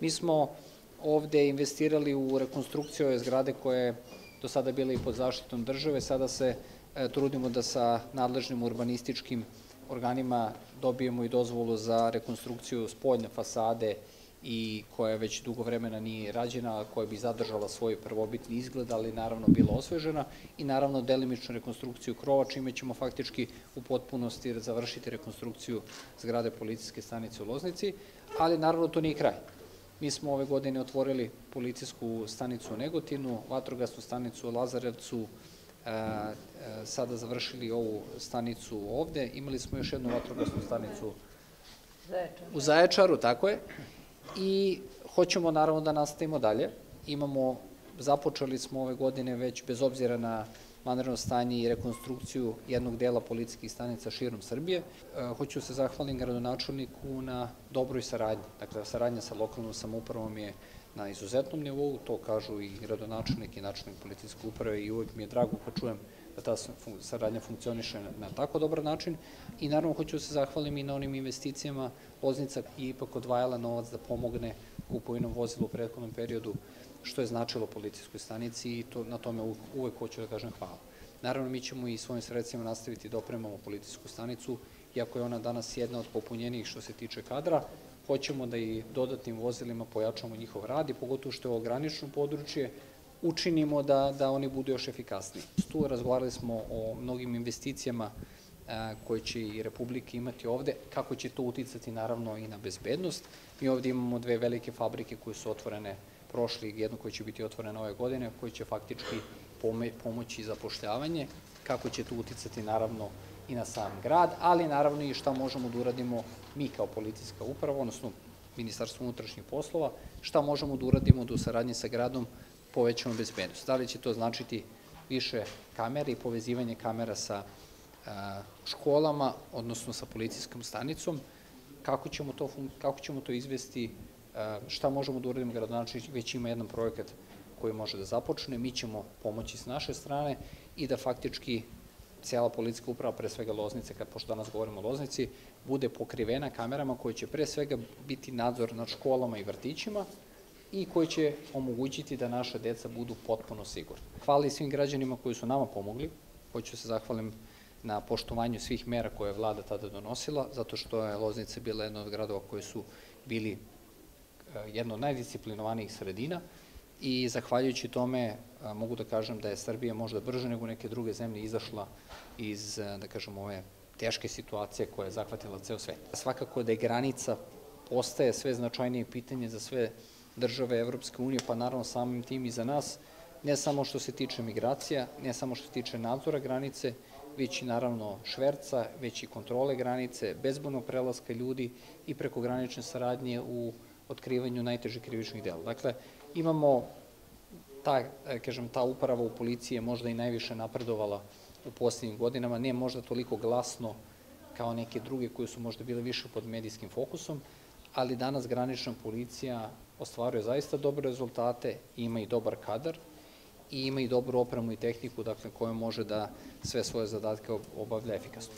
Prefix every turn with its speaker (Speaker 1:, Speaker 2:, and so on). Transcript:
Speaker 1: Mi smo ovde investirali u rekonstrukciju ove zgrade koja je do sada bila i pod zaštitom države, sada se e, trudimo da sa nadležnim urbanističkim organima dobijemo i dozvolu za rekonstrukciju spoljne fasade i koja već dugo vremena nije rađena, koja bi zadržala svoj prvobitni izgled, ali naravno bila osvežena. I naravno delimičnu rekonstrukciju krova, čime ćemo faktički u potpunosti završiti rekonstrukciju zgrade policijske stanice u Loznici, ali naravno to nije kraj. Mi smo ove godine otvorili policijsku stanicu u Negotinu, vatrogasnu stanicu u Lazarevcu, e, e, sada završili ovu stanicu ovde, imali smo još jednu vatrogasnu stanicu u Zaječaru, tako je, i hoćemo naravno da nastavimo dalje. Imamo, započeli smo ove godine već bez obzira na vanredno stanje i rekonstrukciju jednog dela policijskih stanica širom Srbije. E, hoću se zahvalim gradonačelniku na dobroj saradnji. Dakle, saradnja sa lokalnom samoupravom je na izuzetnom nivou, to kažu i gradonačelnik i načelnik policijske uprave i uvek mi je drago kad čujem da ta saradnja funkcioniše na, tako dobar način i naravno hoću da se zahvalim i na onim investicijama. Loznica je ipak odvajala novac da pomogne kupovinom vozila u prethodnom periodu što je značilo policijskoj stanici i to, na tome uvek, hoću da kažem hvala. Naravno, mi ćemo i svojim sredstvima nastaviti da opremamo policijsku stanicu, iako je ona danas jedna od popunjenijih što se tiče kadra, hoćemo da i dodatnim vozilima pojačamo njihov rad i pogotovo što je ovo granično područje, učinimo da, da oni budu još efikasniji. Tu razgovarali smo o mnogim investicijama koje će i Republika imati ovde, kako će to uticati naravno i na bezbednost. Mi ovde imamo dve velike fabrike koje su otvorene prošli, jedno koje će biti otvoreno ove godine, koje će faktički pomoći zapošljavanje, kako će to uticati naravno i na sam grad, ali naravno i šta možemo da uradimo mi kao policijska uprava, odnosno Ministarstvo unutrašnjih poslova, šta možemo da uradimo u saradnji sa gradom povećamo bezbednost. Da li će to značiti više kamere i povezivanje kamera sa školama, odnosno sa policijskom stanicom, kako ćemo to, kako ćemo to izvesti? Šta možemo da uradimo, gradonačelnik već ima jedan projekat koji može da započne, mi ćemo pomoći s naše strane i da faktički cela policijska uprava, pre svega Loznice, kad pošto danas govorimo o Loznici, bude pokrivena kamerama koje će pre svega biti nadzor nad školama i vrtićima i koji će omogućiti da naša deca budu potpuno sigurni. Hvala i svim građanima koji su nama pomogli, hoću se zahvalim na poštovanju svih mera koje je vlada tada donosila, zato što je Loznica bila jedna od gradova koji su bili Eh, jedna od najdisciplinovanijih sredina i zahvaljujući tome eh, mogu da kažem da je Srbija možda brže nego neke druge zemlje izašla iz, eh, da kažem, ove teške situacije koja je zahvatila ceo svet. Svakako da je granica postaje sve značajnije pitanje za sve države Evropske unije, pa naravno samim tim i za nas, ne samo što se tiče migracija, ne samo što se tiče nadzora granice, već i naravno šverca, već i kontrole granice, bezbojnog prelaska ljudi i prekogranične saradnje u otkrivanju najtežih krivičnih dela. Dakle, imamo ta, e, kažem, ta uprava u policiji je možda i najviše napredovala u posljednjim godinama, ne možda toliko glasno kao neke druge koje su možda bile više pod medijskim fokusom, ali danas granična policija ostvaruje zaista dobre rezultate, ima i dobar kadar i ima i dobru opremu i tehniku, dakle, koja može da sve svoje zadatke obavlja efikasno.